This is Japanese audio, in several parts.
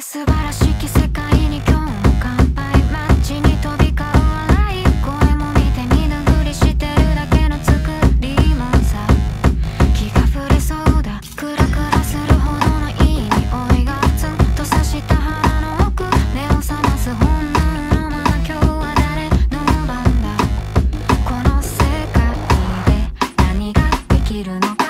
素晴らしき世界に今日も乾杯。街に飛び交う笑い声も見て見ぬふりしてるだけの作りもさ。気が触れそうだ。クラクラするほどのいい匂いがずっと刺した鼻の奥目を覚ます本能のまま今日は誰の番だこの世界で何ができるのか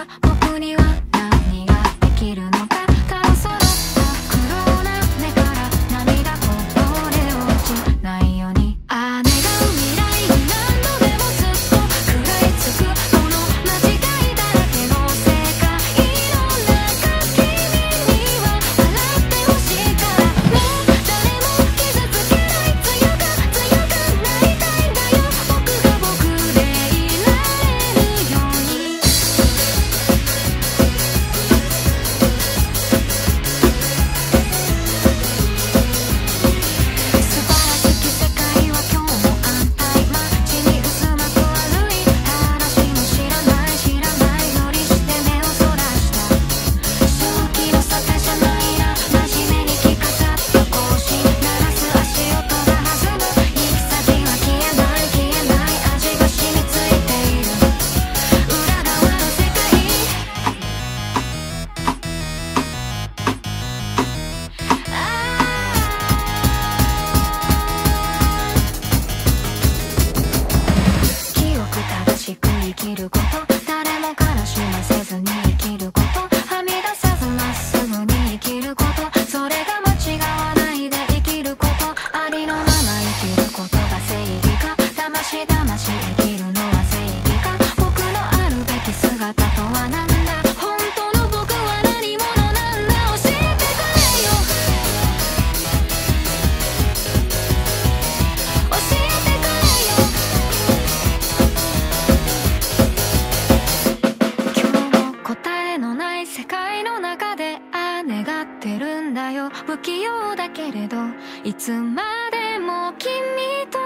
ってるんだよ。不器用だけれどいつまでも君と